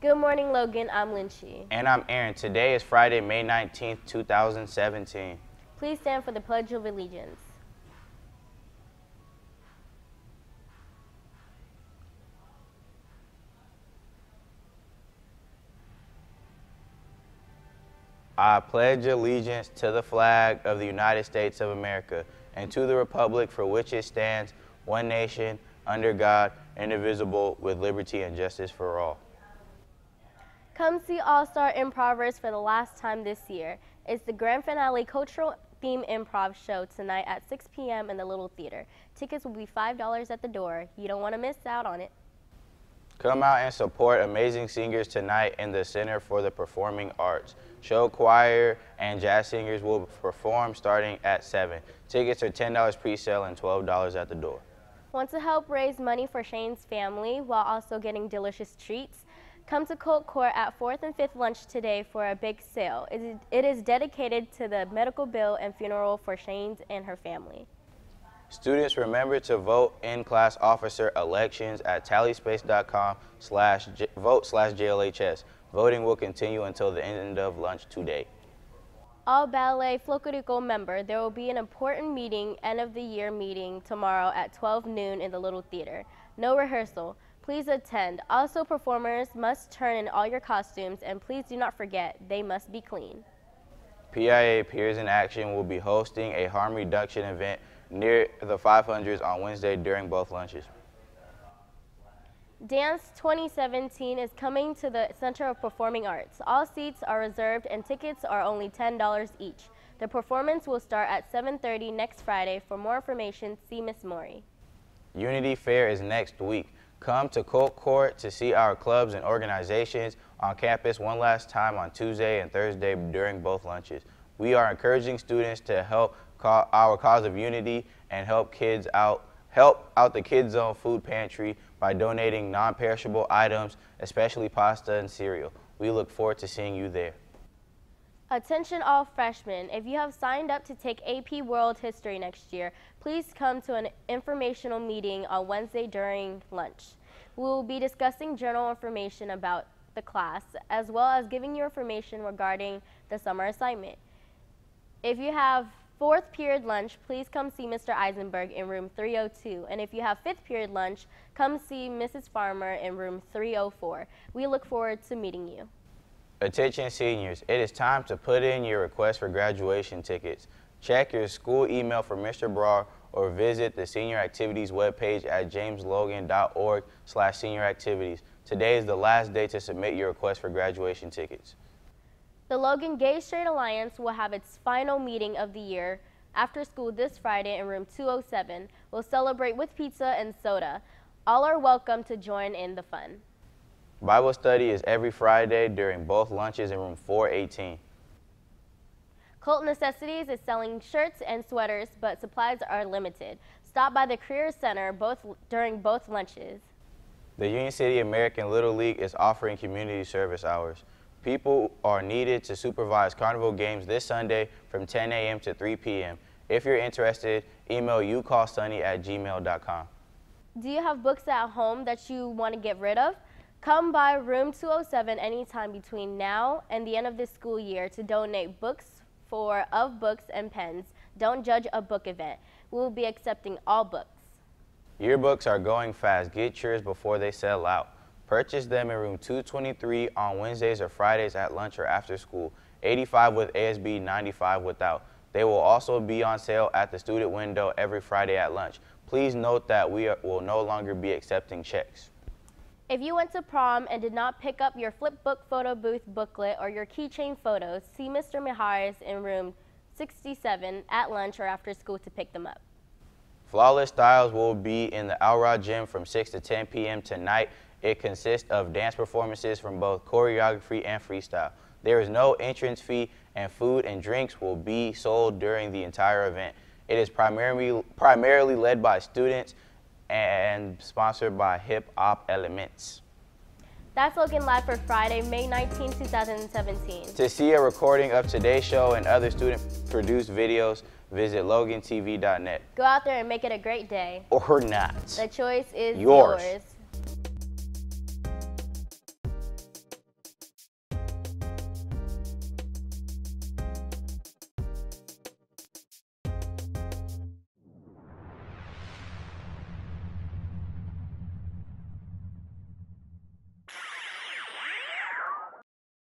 Good morning, Logan. I'm Lynchy. And I'm Aaron. Today is Friday, May 19th, 2017. Please stand for the Pledge of Allegiance. I pledge allegiance to the flag of the United States of America and to the republic for which it stands, one nation, under God, indivisible, with liberty and justice for all. Come see All Star Improvers for the last time this year. It's the grand finale cultural theme improv show tonight at 6 p.m. in the Little Theater. Tickets will be $5 at the door. You don't want to miss out on it. Come out and support amazing singers tonight in the Center for the Performing Arts. Show choir and jazz singers will perform starting at 7. Tickets are $10 pre-sale and $12 at the door. Want to help raise money for Shane's family while also getting delicious treats? Come to Colt Court at 4th and 5th lunch today for a big sale. It is dedicated to the medical bill and funeral for Shane's and her family. Students remember to vote in class officer elections at tallyspace.com slash vote slash JLHS. Voting will continue until the end of lunch today. All Ballet Folklorico member, there will be an important meeting, end of the year meeting tomorrow at 12 noon in the Little Theater. No rehearsal. Please attend. Also, performers must turn in all your costumes, and please do not forget, they must be clean. PIA Peers in Action will be hosting a harm reduction event near the 500s on Wednesday during both lunches. Dance 2017 is coming to the Center of Performing Arts. All seats are reserved and tickets are only $10 each. The performance will start at 7.30 next Friday. For more information, see Miss Maury. Unity Fair is next week. Come to Colt Court to see our clubs and organizations on campus one last time on Tuesday and Thursday during both lunches. We are encouraging students to help our cause of unity and help kids out help out the Kids Zone food pantry by donating non-perishable items, especially pasta and cereal. We look forward to seeing you there. Attention all freshmen, if you have signed up to take AP World History next year, please come to an informational meeting on Wednesday during lunch. We will be discussing general information about the class, as well as giving you information regarding the summer assignment. If you have fourth period lunch, please come see Mr. Eisenberg in room 302. And if you have fifth period lunch, come see Mrs. Farmer in room 304. We look forward to meeting you. Attention seniors, it is time to put in your request for graduation tickets. Check your school email for Mr. Brar or visit the senior activities webpage at jameslogan.org slash senior activities. Today is the last day to submit your request for graduation tickets. The Logan Gay Straight Alliance will have its final meeting of the year after school this Friday in room 207. We'll celebrate with pizza and soda. All are welcome to join in the fun. Bible study is every Friday during both lunches in room 418. Colt Necessities is selling shirts and sweaters, but supplies are limited. Stop by the Career Center both during both lunches. The Union City American Little League is offering community service hours. People are needed to supervise carnival games this Sunday from 10 a.m. to 3 p.m. If you're interested, email youcallsunny at gmail.com. Do you have books at home that you want to get rid of? Come by room 207 anytime between now and the end of this school year to donate books for Of Books and Pens. Don't judge a book event. We will be accepting all books. Yearbooks are going fast. Get yours before they sell out. Purchase them in room 223 on Wednesdays or Fridays at lunch or after school. 85 with ASB, 95 without. They will also be on sale at the student window every Friday at lunch. Please note that we will no longer be accepting checks. If you went to prom and did not pick up your flipbook photo booth booklet or your keychain photos, see Mr. Miharis in room 67 at lunch or after school to pick them up. Flawless Styles will be in the Alrod Gym from 6 to 10 p.m. tonight. It consists of dance performances from both choreography and freestyle. There is no entrance fee and food and drinks will be sold during the entire event. It is primarily, primarily led by students and sponsored by Hip Hop Elements. That's Logan Live for Friday, May 19, 2017. To see a recording of today's show and other student-produced videos, visit logantv.net. Go out there and make it a great day. Or not. The choice is yours. yours.